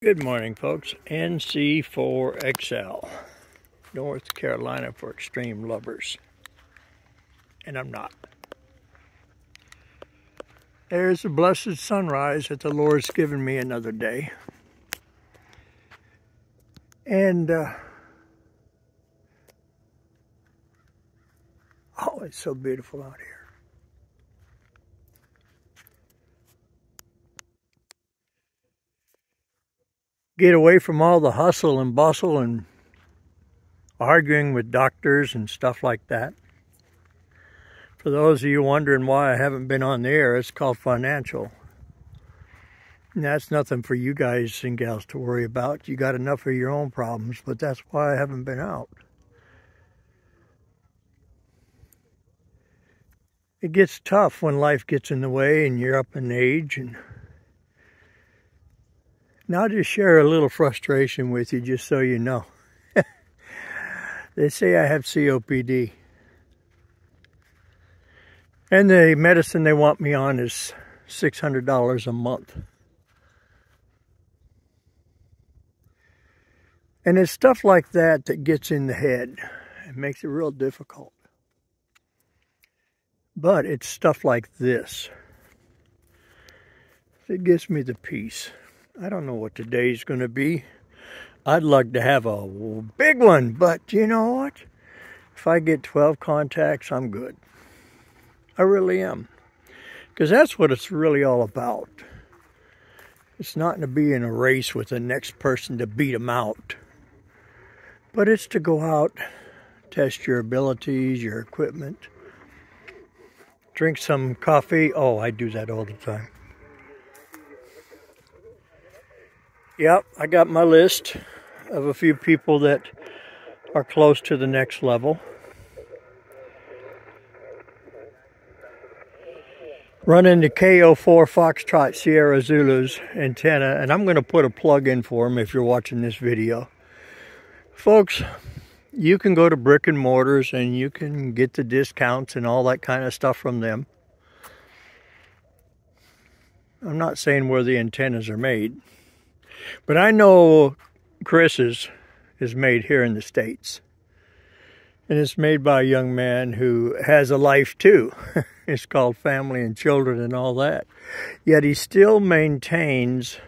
Good morning, folks. NC4XL, North Carolina for extreme lovers. And I'm not. There's a blessed sunrise that the Lord's given me another day. And, uh, oh, it's so beautiful out here. Get away from all the hustle and bustle and arguing with doctors and stuff like that. For those of you wondering why I haven't been on the air, it's called financial. And that's nothing for you guys and gals to worry about. You got enough of your own problems, but that's why I haven't been out. It gets tough when life gets in the way and you're up in age and now I'll just share a little frustration with you just so you know. they say I have COPD. And the medicine they want me on is $600 a month. And it's stuff like that that gets in the head. It makes it real difficult. But it's stuff like this that gives me the peace. I don't know what today's going to be. I'd like to have a big one, but you know what? If I get 12 contacts, I'm good. I really am. Because that's what it's really all about. It's not to be in a race with the next person to beat them out. But it's to go out, test your abilities, your equipment, drink some coffee. Oh, I do that all the time. Yep, I got my list of a few people that are close to the next level. Run into KO4 Foxtrot Sierra Zulu's antenna, and I'm going to put a plug in for them if you're watching this video. Folks, you can go to brick and mortars and you can get the discounts and all that kind of stuff from them. I'm not saying where the antennas are made. But I know Chris's is made here in the States. And it's made by a young man who has a life too. it's called family and children and all that. Yet he still maintains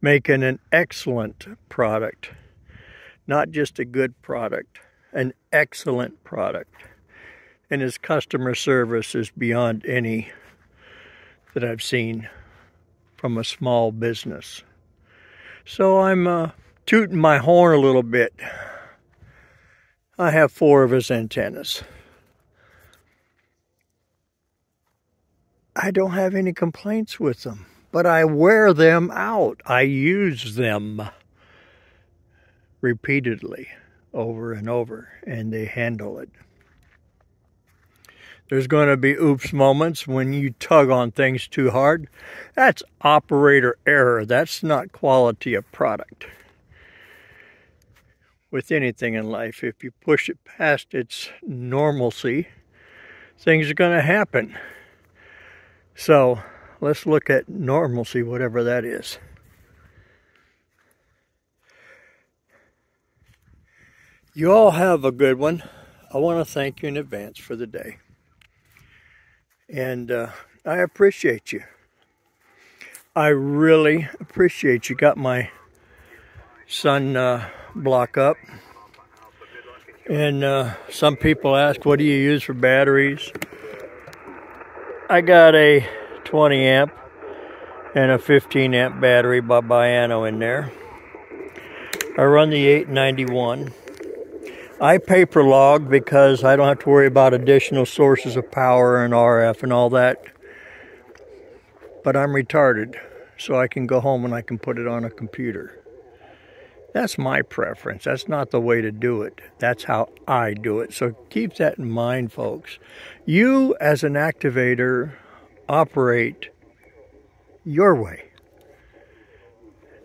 making an excellent product. Not just a good product, an excellent product. And his customer service is beyond any that I've seen from a small business. So I'm uh, tooting my horn a little bit. I have four of his antennas. I don't have any complaints with them, but I wear them out. I use them repeatedly over and over, and they handle it. There's going to be oops moments when you tug on things too hard. That's operator error. That's not quality of product. With anything in life, if you push it past its normalcy, things are going to happen. So let's look at normalcy, whatever that is. You all have a good one. I want to thank you in advance for the day. And uh, I appreciate you. I really appreciate you. Got my sun uh, block up. And uh, some people ask, what do you use for batteries? I got a 20 amp and a 15 amp battery by Bioenno in there. I run the 891. I paper log because I don't have to worry about additional sources of power and RF and all that. But I'm retarded, so I can go home and I can put it on a computer. That's my preference. That's not the way to do it. That's how I do it. So keep that in mind, folks. You, as an activator, operate your way.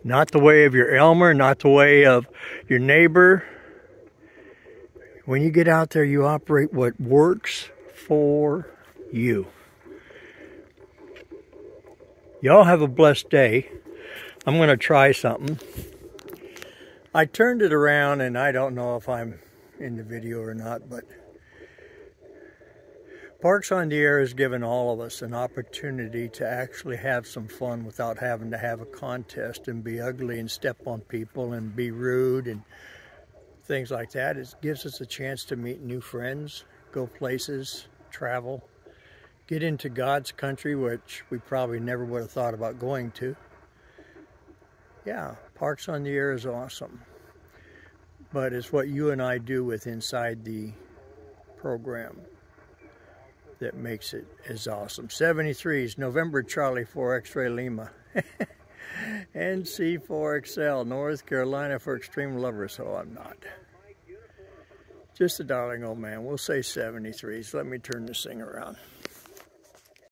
Not the way of your Elmer, not the way of your neighbor, when you get out there, you operate what works for you. Y'all have a blessed day. I'm going to try something. I turned it around and I don't know if I'm in the video or not, but Parks on the Air has given all of us an opportunity to actually have some fun without having to have a contest and be ugly and step on people and be rude and things like that. It gives us a chance to meet new friends, go places, travel, get into God's country, which we probably never would have thought about going to. Yeah, Parks on the Air is awesome. But it's what you and I do with inside the program that makes it as awesome. 73s, November Charlie 4 X-Ray Lima. NC4XL, North Carolina for extreme lovers. Oh, I'm not. Just a darling old man. We'll say 73s. Let me turn this thing around.